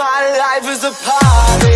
My life is a party.